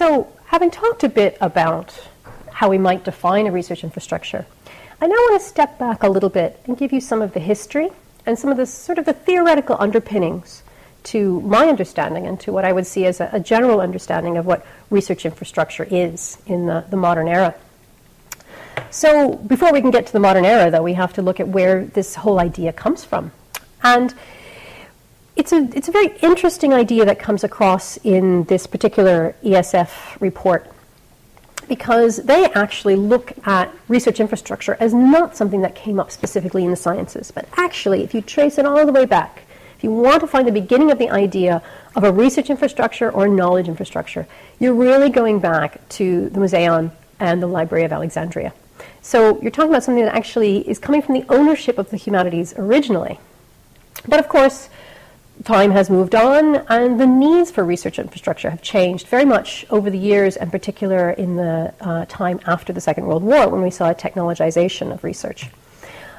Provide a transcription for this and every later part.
So, having talked a bit about how we might define a research infrastructure, I now want to step back a little bit and give you some of the history and some of the sort of the theoretical underpinnings to my understanding and to what I would see as a, a general understanding of what research infrastructure is in the, the modern era. So, before we can get to the modern era, though, we have to look at where this whole idea comes from. And it's a, it's a very interesting idea that comes across in this particular ESF report because they actually look at research infrastructure as not something that came up specifically in the sciences, but actually, if you trace it all the way back, if you want to find the beginning of the idea of a research infrastructure or knowledge infrastructure, you're really going back to the Museion and the Library of Alexandria. So you're talking about something that actually is coming from the ownership of the humanities originally. But of course, time has moved on and the needs for research infrastructure have changed very much over the years, in particular in the uh, time after the Second World War when we saw a technologization of research.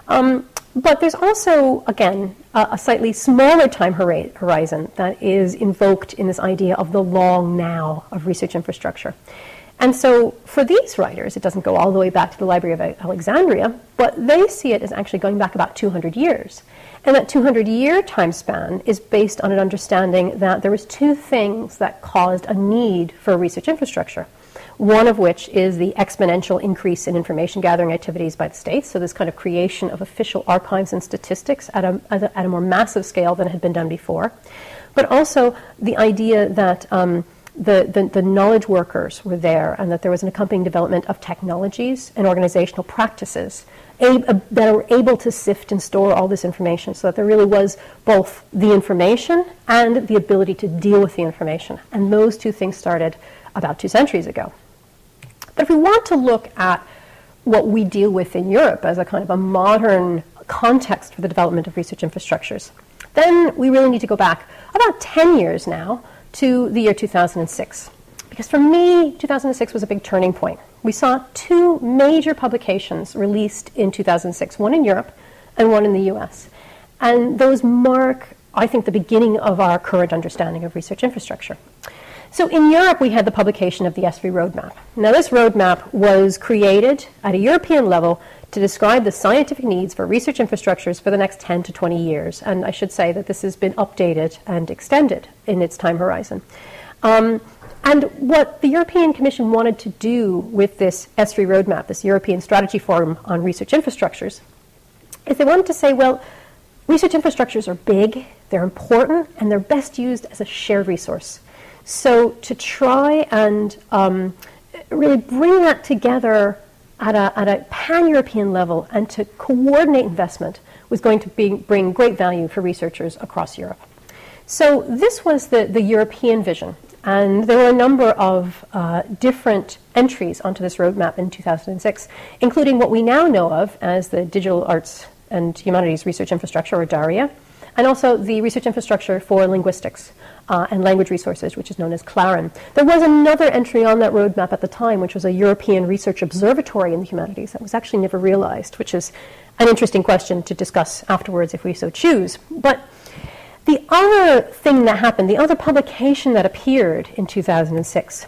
Um, but there's also, again, a, a slightly smaller time horizon that is invoked in this idea of the long now of research infrastructure. And so for these writers, it doesn't go all the way back to the Library of Alexandria, but they see it as actually going back about 200 years. And that 200 year time span is based on an understanding that there was two things that caused a need for research infrastructure. One of which is the exponential increase in information gathering activities by the states, so this kind of creation of official archives and statistics at a, at a, at a more massive scale than had been done before. But also the idea that um, the, the, the, knowledge workers were there and that there was an accompanying development of technologies and organizational practices ab- uh, that were able to sift and store all this information so that there really was both the information and the ability to deal with the information. And those two things started about two centuries ago. But if we want to look at what we deal with in Europe as a kind of a modern context for the development of research infrastructures, then we really need to go back about 10 years now to the year 2006. Because for me, 2006 was a big turning point. We saw two major publications released in 2006, one in Europe and one in the US. And those mark, I think, the beginning of our current understanding of research infrastructure. So in Europe, we had the publication of the ESFRI roadmap. Now, this roadmap was created at a European level to describe the scientific needs for research infrastructures for the next 10 to 20 years. And I should say that this has been updated and extended in its time horizon. Um, and what the European Commission wanted to do with this ESFRI roadmap, this European Strategy Forum on Research Infrastructures, is they wanted to say, well, research infrastructures are big, they're important, and they're best used as a shared resource. So to try and um, really bring that together at a, at a pan-European level and to coordinate investment was going to be, bring great value for researchers across Europe. So this was the, the European vision. And there were a number of uh, different entries onto this roadmap in 2006, including what we now know of as the Digital Arts and Humanities Research Infrastructure, or DARIAH, and also the Research Infrastructure for Linguistics, uh, and language resources, which is known as CLARIN. There was another entry on that roadmap at the time, which was a European Research Observatory in the humanities that was actually never realized, which is an interesting question to discuss afterwards if we so choose. But the other thing that happened, the other publication that appeared in 2006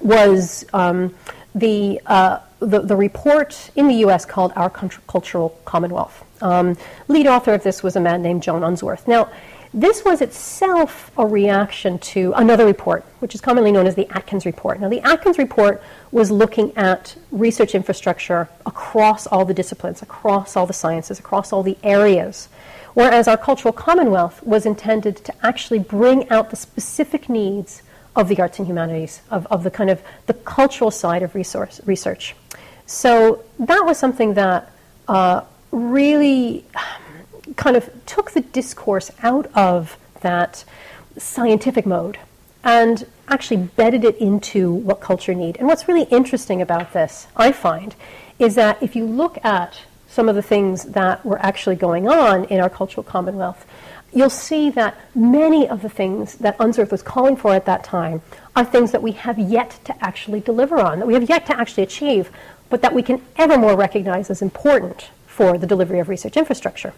was um, the, uh, the, the, report in the US called Our Cultural Commonwealth. Um, lead author of this was a man named John Unsworth. Now, this was itself a reaction to another report, which is commonly known as the Atkins Report. Now, the Atkins Report was looking at research infrastructure across all the disciplines, across all the sciences, across all the areas, whereas our Cultural Commonwealth was intended to actually bring out the specific needs of the arts and humanities, of, of the kind of the cultural side of resource, research. So that was something that uh, really kind of took the discourse out of that scientific mode and actually bedded it into what culture need. And what's really interesting about this, I find, is that if you look at some of the things that were actually going on in our cultural commonwealth, you'll see that many of the things that Unsworth was calling for at that time are things that we have yet to actually deliver on, that we have yet to actually achieve, but that we can ever more recognize as important for the delivery of research infrastructure.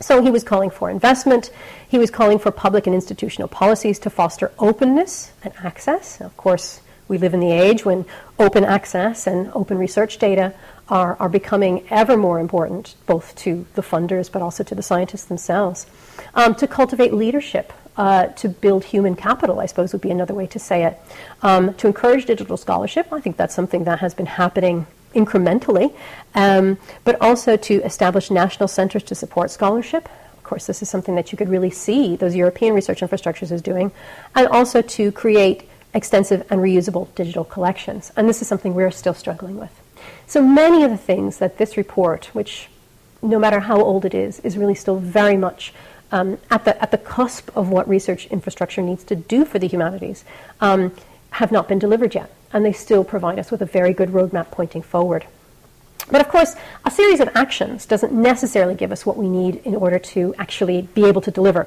So he was calling for investment. He was calling for public and institutional policies to foster openness and access. Of course, We live in the age when open access and open research data are, are becoming ever more important, both to the funders but also to the scientists themselves. Um, to cultivate leadership, uh, to build human capital, I suppose would be another way to say it. Um, to encourage digital scholarship, I think that's something that has been happening incrementally, um, but also to establish national centers to support scholarship. Of course, this is something that you could really see those European research infrastructures is doing, and also to create extensive and reusable digital collections. And this is something we're still struggling with. So many of the things that this report, which no matter how old it is, is really still very much um, at, the, at the cusp of what research infrastructure needs to do for the humanities, um, have not been delivered yet. And they still provide us with a very good roadmap pointing forward. But of course, a series of actions doesn't necessarily give us what we need in order to actually be able to deliver.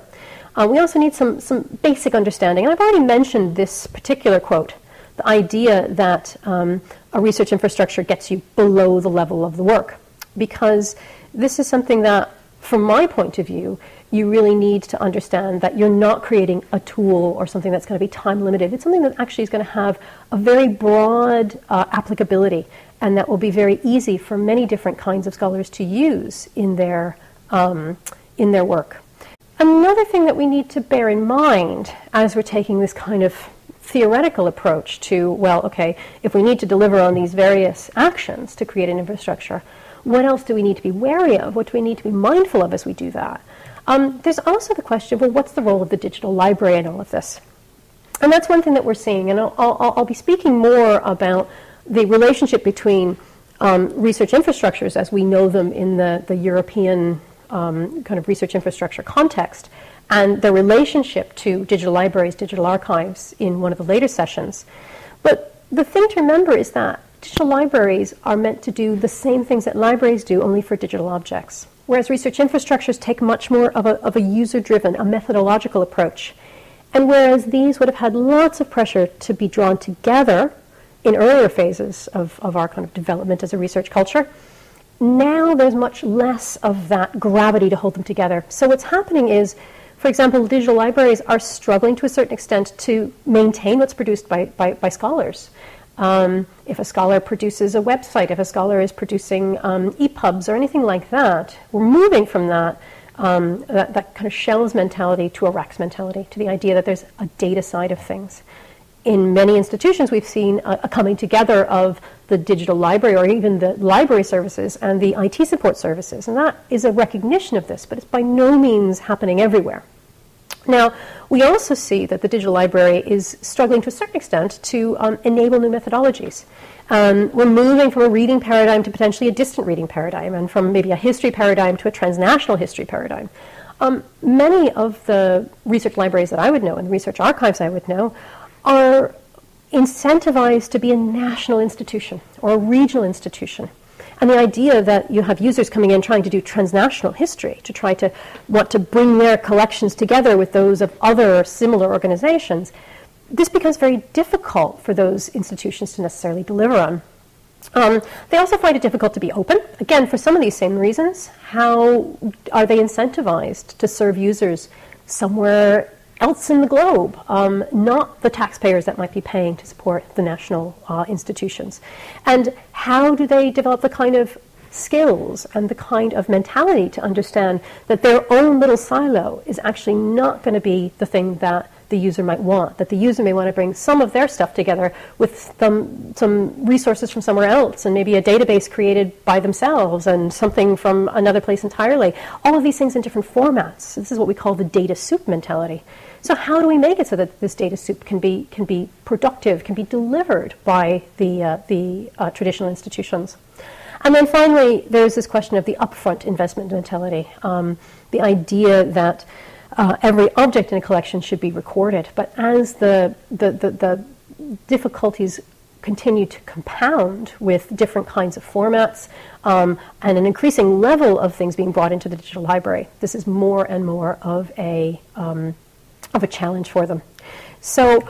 Uh, we also need some, some basic understanding. And I've already mentioned this particular quote the idea that um, a research infrastructure gets you below the level of the work. Because this is something that, from my point of view, you really need to understand that you're not creating a tool or something that's going to be time limited. It's something that actually is going to have a very broad uh, applicability and that will be very easy for many different kinds of scholars to use in their, um, in their work. Another thing that we need to bear in mind as we're taking this kind of theoretical approach to, well, okay, if we need to deliver on these various actions to create an infrastructure, what else do we need to be wary of? What do we need to be mindful of as we do that? Um, there's also the question well, what's the role of the digital library in all of this? And that's one thing that we're seeing. And I'll, I'll, I'll be speaking more about the relationship between um, research infrastructures as we know them in the, the European um, kind of research infrastructure context and the relationship to digital libraries, digital archives in one of the later sessions. But the thing to remember is that digital libraries are meant to do the same things that libraries do, only for digital objects. Whereas research infrastructures take much more of a, of a user driven, a methodological approach. And whereas these would have had lots of pressure to be drawn together in earlier phases of, of our kind of development as a research culture, now there's much less of that gravity to hold them together. So what's happening is for example, digital libraries are struggling to a certain extent to maintain what's produced by, by, by scholars. Um, if a scholar produces a website, if a scholar is producing um, EPUBs or anything like that, we're moving from that, um, that, that, kind of shells mentality to a RACs mentality, to the idea that there's a data side of things. In many institutions, we've seen a, a coming together of the digital library or even the library services and the IT support services. And that is a recognition of this, but it's by no means happening everywhere. Now, we also see that the digital library is struggling to a certain extent to um, enable new methodologies. Um, we're moving from a reading paradigm to potentially a distant reading paradigm, and from maybe a history paradigm to a transnational history paradigm. Um, many of the research libraries that I would know and the research archives I would know are incentivized to be a national institution or a regional institution. And the idea that you have users coming in trying to do transnational history, to try to want to bring their collections together with those of other similar organizations, this becomes very difficult for those institutions to necessarily deliver on. Um, they also find it difficult to be open, again, for some of these same reasons. How are they incentivized to serve users somewhere else in the globe, um, not the taxpayers that might be paying to support the national uh, institutions. And how do they develop the kind of skills and the kind of mentality to understand that their own little silo is actually not going to be the thing that the user might want, that the user may want to bring some of their stuff together with some, some resources from somewhere else and maybe a database created by themselves and something from another place entirely. All of these things in different formats. This is what we call the data soup mentality. So how do we make it so that this data soup can be can be productive, can be delivered by the uh, the uh, traditional institutions? And then finally, there's this question of the upfront investment mentality, um, the idea that uh, every object in a collection should be recorded. But as the, the, the, the difficulties continue to compound with different kinds of formats um, and an increasing level of things being brought into the digital library, this is more and more of a um, of a challenge for them. So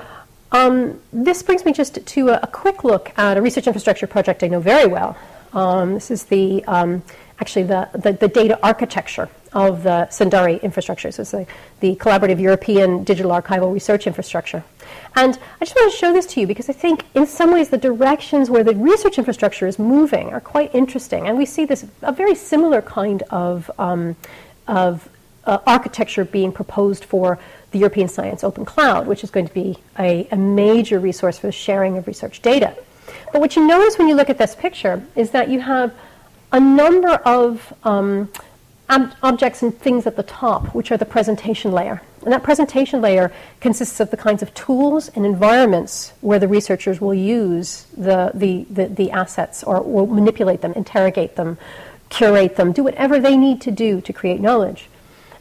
um, this brings me just to a, a, quick look at a research infrastructure project I know very well. Um, this is the um, actually the, the, the, data architecture of the CENDARI infrastructure. So it's the, collaborative European digital archival research infrastructure. And I just want to show this to you because I think in some ways the directions where the research infrastructure is moving are quite interesting. And we see this, a very similar kind of, um, of uh, architecture being proposed for the European Science Open Cloud, which is going to be a, a major resource for the sharing of research data. But what you notice when you look at this picture is that you have a number of um, ob- objects and things at the top, which are the presentation layer. And that presentation layer consists of the kinds of tools and environments where the researchers will use the, the, the, the assets or will manipulate them, interrogate them, curate them, do whatever they need to do to create knowledge.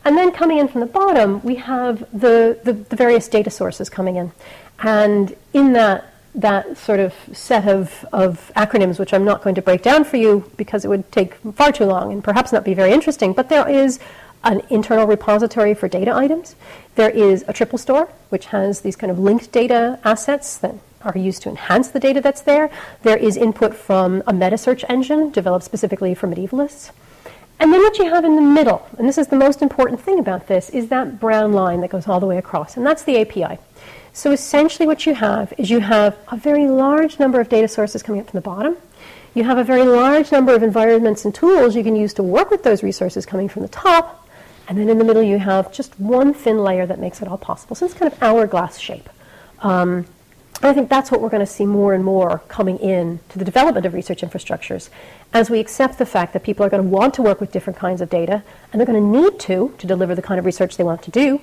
And then coming in from the bottom, we have the, the, the various data sources coming in. And in that that sort of set of, of acronyms, which I'm not going to break down for you because it would take far too long and perhaps not be very interesting, but there is an internal repository for data items. There is a triple store, which has these kind of linked data assets that are used to enhance the data that's there. There is input from a meta search engine developed specifically for medievalists. And then what you have in the middle, and this is the most important thing about this, is that brown line that goes all the way across, and that's the API. So essentially what you have is you have a very large number of data sources coming up from the bottom. You have a very large number of environments and tools you can use to work with those resources coming from the top. And then in the middle you have just one thin layer that makes it all possible. So it's kind of hourglass shape. Um, and I think that's what we're going to see more and more coming in to the development of research infrastructures as we accept the fact that people are going to want to work with different kinds of data and they're going to need to to deliver the kind of research they want to do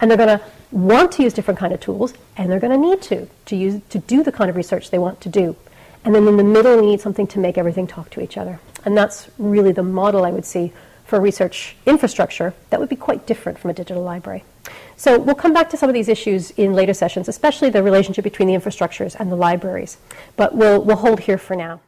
and they're going to want to use different kind of tools, and they're going to need to to use to do the kind of research they want to do. And then in the middle, we need something to make everything talk to each other. And that's really the model I would see for research infrastructure that would be quite different from a digital library. So we'll come back to some of these issues in later sessions, especially the relationship between the infrastructures and the libraries. But we'll, we'll hold here for now.